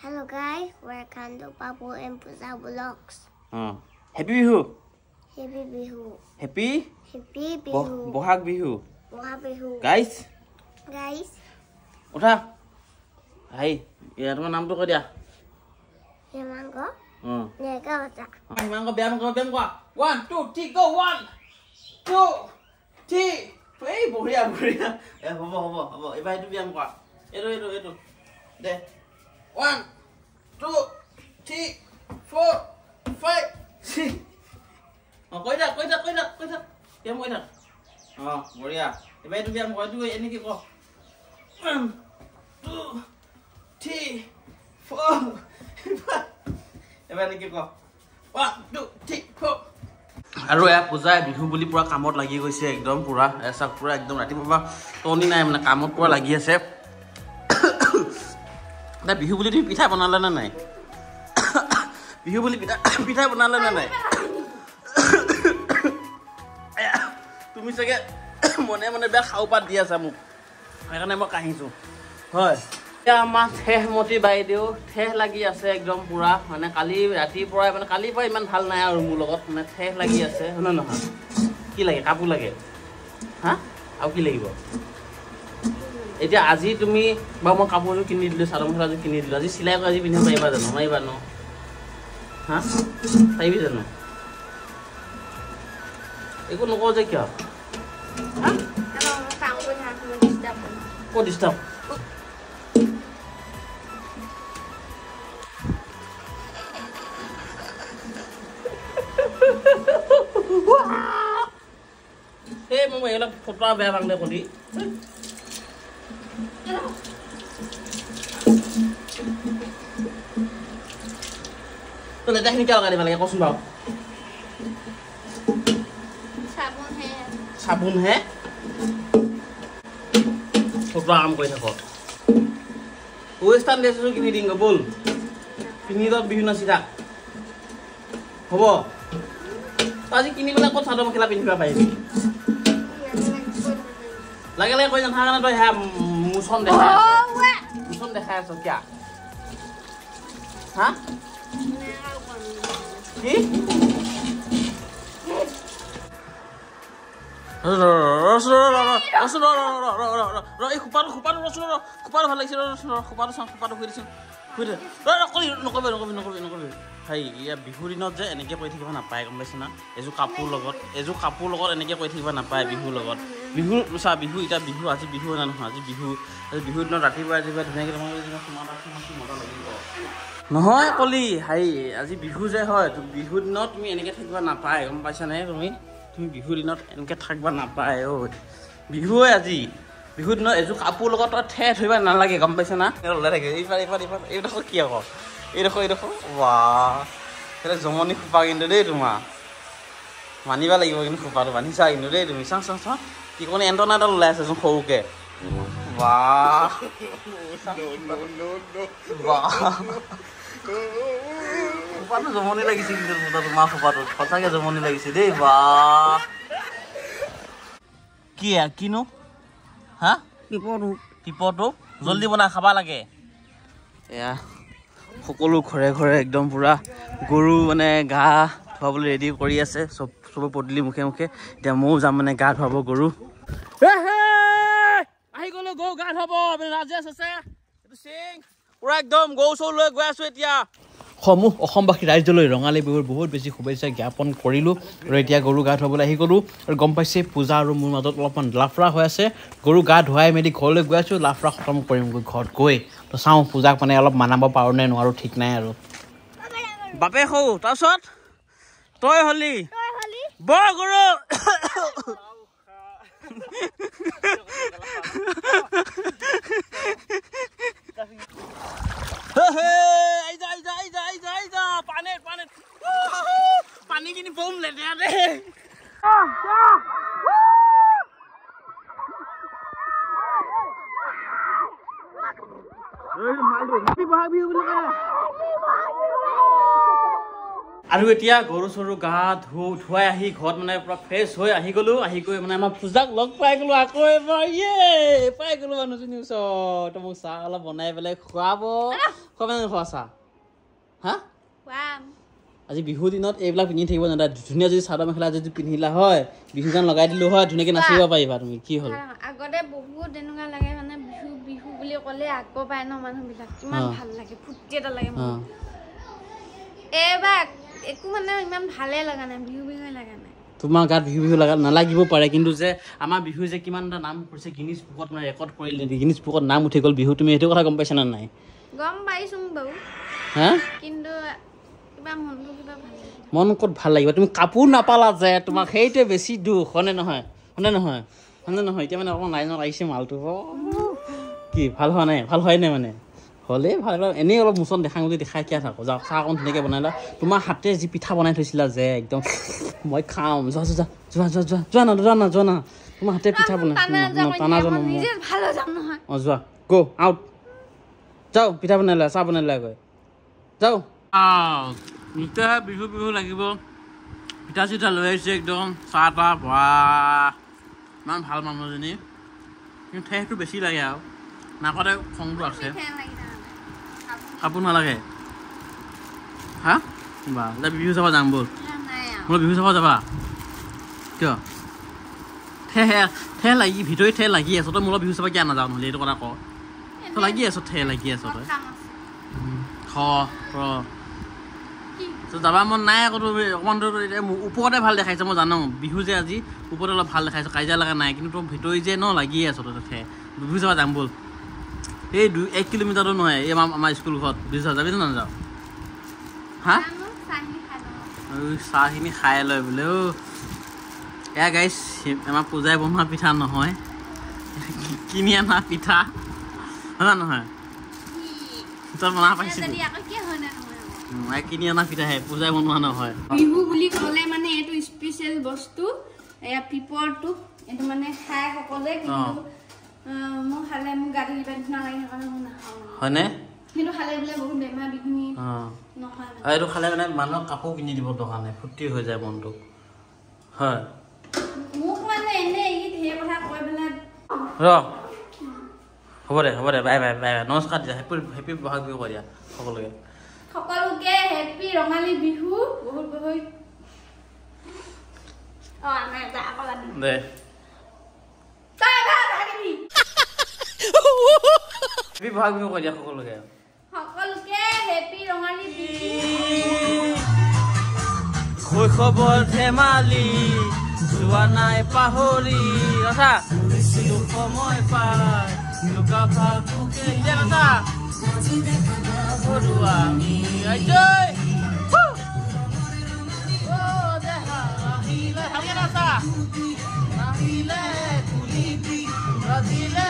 Hello guys, welcome to Babu and Puza Vlogs. অঁ happy Bihu Happy Bihu. Happy? ব- Bihu. Bohag Bihu Boha Bihu. Guys Guys, উঠা হাই এয়া তোমাৰ নামটো কৈ দিয়া Yamango, অঁ Negata. ইমান কৈ ব্যায়াম কৰা ব্যায়াম কৰা one two three go' one two three এই বঢ়িয়া বঢ়িয়া এ হ'ব হ'ব হ'ব এইবাৰ এইটো ব্যায়াম কৰা এইটো এইটো এইটো দে one two three four five six অঁ কৈ থাক কৈ থাক কৈ থাক কৈ থাক। ব্যায়াম কৈ থাক। অঁ বঢ়িয়া। এইবাৰ এইটো ব্যায়াম কৰা এইটো এনেকৈ ক। One two three four five এবাৰ এনেকৈ ক। ওৱান টু থ্ৰী ফ'ৰ আৰু এয়া পূজাই বিহু বুলি পূৰা কামত লাগি গৈছে একদম পূৰা। চাওক পূৰা একদম ৰাতিপুৱাৰ পৰা টনি নাই মানে কামত পূৰা লাগি আছে। এতিয়া বিহু বুলি তুমি পিঠা বনালে নে নাই? বিহু বুলি পিঠা পিঠা বনালে নে নাই? তুমি চাগে মনে মনে বেয়া খাও পাত দি আছা মোক। সেইকাৰণে মই কাঢ়িছোঁ হয়। এতিয়া আমাৰ ঠেহমতী বাইদেউ ঠেহ লাগি আছে একদম পূৰা। মানে কালি ৰাতিৰ পৰাই মানে কালিৰ পৰা ইমান ভাল নাই আৰু মোৰ লগত। মানে ঠেহ লাগি আছে হয় নে নহয়? কি লাগে? কাপোৰ লাগে। হা? আৰু কি লাগিব? এতিয়া আজি তুমি বাৰু মই কাপোৰযোৰ কিনি দিলোঁ চাদৰ মেখেলাযোৰ কিনি দিলোঁ। আজি চিলাই কৰি আজি পিন্ধিব পাৰিবা জানো? নোৱাৰিবা ন? হা? পাৰিবি জানো? একো নকওঁ যে কিয়. ক'ত ডিষ্টাৰ্ব এই মই এইবিলাক ফটোৱা বেয়া দে কলি। লেতেৰাখিনি কিয় দিব লাগে কচোন বাৰু Sabun hair. চাবোনহে ফটোৱা কাম কৰি থাক ৱেষ্টাৰ্ণ ড্ৰেছযোৰ কিনি দিম ব'ল পিন্ধি তই বিহু নাচি থাক হ'ব তই আজি কিনি পেলাই ক'ত চাদৰ মেখেলা পিন্ধিব পাৰিবি লাগে লাগে কৈ নাথাকা কাৰণে তই সেয়া মোচন দেখাই আছ what? মোচন দেখাই আছ কিয়া হা কি এই খোপাটো খোপাটো ৰচোন ৰ খোপাটো ভাল লাগিছে ৰ খোপাটো চাওঁ খোপাটো শুই দিছোঁ শুই দে নকবি নকবি নকবি নকবি নকবি হেৰি ইয়াৰ বিহুৰ দিনত যে এনেকৈ কৰি থাকিব নাপায় গম পাইছে না এযোৰ কাপোৰ লগত এযোৰ কাপোৰ লগত এনেকৈ কৰি থাকিব নাপায় বিহুৰ লগত বিহু চা বিহু এতিয়া বিহু আজি বিহু না নহয় আজি বিহু। আজি বিহুৰ দিনত ৰাতিপুৱা ৰাতিপুৱা ধুনীয়াকৈ তোমালোকে নহয় কলি হেৰি আজি বিহু যে হয় তো বিহুৰ দিনত তুমি এনেকৈ থাকিব নাপায় গম পাইছানে তুমি? তুমি বিহুৰ দিনত এনেকৈ থাকিব নাপায় ঐ। বিহুৱে আজি বিহুৰ দিনত এযোৰ কাপোৰ লগত তই ঠেহ ধৰিব নালাগে গম পাইছা না? ওলাই থাকে এইফাল এইফাল এইফাল এইডোখৰ কি আকৌ? এইডোখৰ এইডোখৰ ৱা সেইটো জমনি খোপা কিন্তু দেই তোমাৰ। মানিব লাগিব কিন্তু খোপাটো বান্ধিছা কিন্তু দেই তুমি। চাওঁ চাওঁ চাওঁ। কি কণি এণ্টনা এডাল ওলাই আছেচোন সৰুকৈ। বাহ। জমনি লাগিছে কিন্তু তোমাৰ খোপাটো সঁচাকৈ জমনি লাগিছে দেই বাহ। কি? কিনো? হা? টিপটো। টিপটো? জলদি বনাই খাবা লাগে। এয়া সকলো ঘৰে ঘৰে একদম পূৰা গৰু মানে গা ধুৱাবলৈ ৰেডি কৰি আছে চব চবে পদূলি মুখে মুখে। এতিয়া ময়ো যাম মানে গা ধুৱাব গৰু। আহি গ'লো গৰু গা ধুৱাব। ৰাজেশ আছে পূৰা একদম গৰু চৰু লৈ গৈ আছোঁ এতিয়া। সমূহ অসমবাসী ৰাইজলৈ ৰঙালী বিহুৰ বহুত বেছি শুভেচ্ছা জ্ঞাপন কৰিলোঁ আৰু এতিয়া গৰু গা ধুৱাবলৈ আহি গ'লোঁ। আৰু গম পাইছে পূজা আৰু মোৰ মাজত অলপমান লাফৰা হৈ আছে। গৰু গা ধুৱাই মেলি ঘৰলৈ গৈ আছোঁ লাফৰা খতম কৰিমগৈ ঘৰত গৈ। তো চাওঁ পূজাক মানে অলপ মানাব পাৰোঁ নে নোৱাৰোঁ ঠিক নাই আৰু। বাপে সৌ তাৰপিছত? তই হলি? बगरो पानी किन बोम लेते हैं रे माल रे भाभी बोले আৰু এতিয়া গৰু চৰু গা ধু ধুৱাই আহি ঘৰত মানে পুৰা ফ্ৰেছ হৈ আহি গ'লো আহি গৈ মানে আমাৰ পূজাক লগ পাই গ'লো আকৌ এবাৰ ইয়ে পাই গ'লো মানুহজনীৰ ওচৰত। মোক চাহ অলপ বনাই পেলাই খুৱাব। খুৱাব নে খোৱা চাহ? হা? আজি বিহুৰ দিনত এইবিলাক পিন্ধি থাকিব নাদা ধুনীয়া যদি চাদৰ মেখেলা যদি পিন্ধিলা হয় বিহু গান লগাই দিলো হয় ধুনীয়াকৈ নাচিব পাৰিবা তুমি কি হ'ল? আগতে বহুত এনেকুৱা লাগে মানে বিহু বিহু বুলি ক'লে আকৌ পায় ন মানুহবিলাক? কিমান। ভাল লাগে ফূৰ্তি এটা লাগে। এইবাৰ একো মানে ইমান ভালে লগা নাই বিহু বিহুৱে লগা নাই। তোমাৰ গাত বিহু বিহু লগা নালাগিব পাৰে কিন্তু যে আমাৰ বিহু যে কিমান এটা নাম কৰিছে গিনিজ বুকত মানে ৰেকৰ্ড কৰিলে গিনিজ বুকত নাম উঠি গ'ল বিহু তুমি সেইটো কথা গম পাইছা নে নাই? গম পাইছোঁ বাৰু। হা? কিন্তু কিবা মনটো কিবা ভাল মন ক'ত ভাল লাগিব? তুমি কাপোৰ নাপালা যে তোমাক সেইটোৱে বেছি দুখ হয়নে নহয়? হয়নে নহয়? হয়নে নহয়? এতিয়া মানে অকণমান লাইনত আহিছে মালটো। কি ভাল হোৱা নাই? ভাল হয় নাই মানে? হ'লেই ভাল অলপ এনেই অলপ মোচন দেখাওঁ বুলি দেখাই কিয় থাকোঁ। যাওঁ চাহ অকণ ধুনীয়াকৈ বনালা তোমাৰ হাতে যি পিঠা বনাই থৈছিলা যে একদম মই খাওঁ যোৱা যোৱা যোৱা যোৱা যোৱা যোৱা না যোৱা না যোৱা না। তোমাৰ হাতে পিঠা বনাই টানা ন- যাম ন- টানা যোৱা মই অঁ যোৱা। গ' আউট যাওঁ পিঠা বনাই লোৱা চাহ বনাই লোৱা গৈ। যাওঁ। এতিয়াহে বিহু বিহু লাগিব। পিঠা চিঠা লৈ আহিছে একদম চাহ তাহ ভৰা ইমান ভাল মানুহজনী। কিন্তু ঠেহটো বেছি লাগে আৰু। নাকতে খংটো আছে। কাপোৰ নালাগে। হা? বা বিহু চাব যাম ব'ল। মোৰ বিহু চাব যাবা। কিয়? ঠেহ ঠেহ লাগি ভিতৰি ঠেহ লাগি আছ তই মোৰ বিহু চাব কিয় নাযাওঁ নহ'লে এইটো কথা ক। তই লাগি আছ ঠেহ লাগি আছ মই তই। খ ৰ। তো যাবা মন নাই আকৌ তুমি অকণমান তোৰ এতিয়া ওপৰতে ভাল দেখাইছে মই জানো বিহু যে আজি ওপৰতে অলপ ভাল দেখাইছে কাজিয়া লগা নাই কিন্তু তোৰ ভিতৰি যে ন লাগিয়ে আছ তই তাতে বিহু চাব যাম ব'ল। এই দুই এক কিলোমিটাৰটো নহয় এই আমাৰ স্কুল ঘৰত চাব যাবি নাযাওঁ হা? চাহখিনি খাই লয় বোলে অ' এয়া গাইছ আমাৰ পূজাই বনোৱা পিঠা নহয়। কিনি অনা পিঠা। হয় নহয়? তই বনা এতিয়া পাইছিলি কিনি অনা পিঠাহে পূজাই বনোৱা নহয়। বিহু বুলি ক'লে মানে এইটো স্পেচিয়েল বস্তু এয়া পিপৰটো এইটো মানে খাই সকলোৱে কিন্তু মই খালে মোক গাটো কিবা নিচিনা লাগি থকা কাৰণে মই নাখাওঁ। মানে। হয়নে? কিন্তু খালে বোলে বহুত বেমাৰ বিঘিনি অঁ। নহয় মানে। আৰু এইটো খালে মানে মানুহক কাপোৰ কিনি দিব দৰকাৰ নাই ফূৰ্তি হৈ যায় মনটো। হয়। মোক মানে এনেই ই ধেৰ কথা কৈ পেলাই ৰ। হ'ব দে হ'ব দে বাই বাই বাই বাই। নমস্কাৰ দিয়া হেপী হেপী বহাগ বিহু কৈ দিয়া সকলোকে। সকলোকে হেপী ৰঙালী বিহু বহুত বহুত। দে। হেপী বহাগ বিহু কৈ দিয়া সকলোকে সকলোকে হেপী ৰঙালী বিহু শৈশৱৰ ধেমালি যোৱা নাই পাহৰি ৰচা কৰিছিলো সময় পাই লুকা ভাবুকে এতিয়া ৰচা ঘৰুৱা আমি আইজৈ হু! অ, দেহা আহিলে, ভালকে ৰচা। আহিলে কুলিটি, বাজিলে